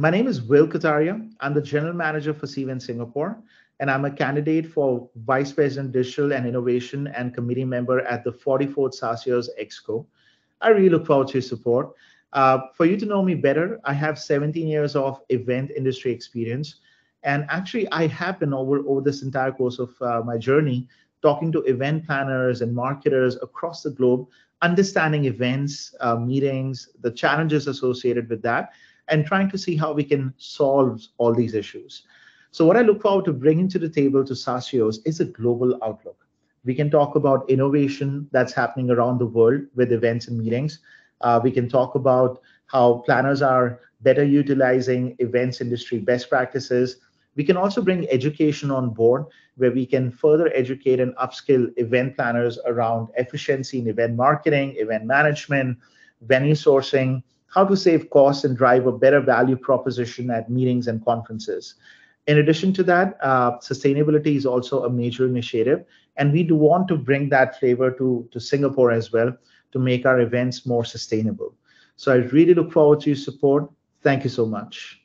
My name is Will Kataria. I'm the General Manager for Cvent Singapore, and I'm a candidate for Vice President Digital and Innovation and committee member at the 44th SACEOS Exco. I really look forward to your support. Uh, for you to know me better, I have 17 years of event industry experience. And actually, I have been over, over this entire course of uh, my journey talking to event planners and marketers across the globe, understanding events, uh, meetings, the challenges associated with that, and trying to see how we can solve all these issues. So what I look forward to bringing to the table to SACEOS is a global outlook. We can talk about innovation that's happening around the world with events and meetings. Uh, we can talk about how planners are better utilizing events industry best practices. We can also bring education on board where we can further educate and upskill event planners around efficiency in event marketing, event management, venue sourcing, how to save costs and drive a better value proposition at meetings and conferences. In addition to that, uh, sustainability is also a major initiative, and we do want to bring that flavor to, to Singapore as well to make our events more sustainable. So I really look forward to your support. Thank you so much.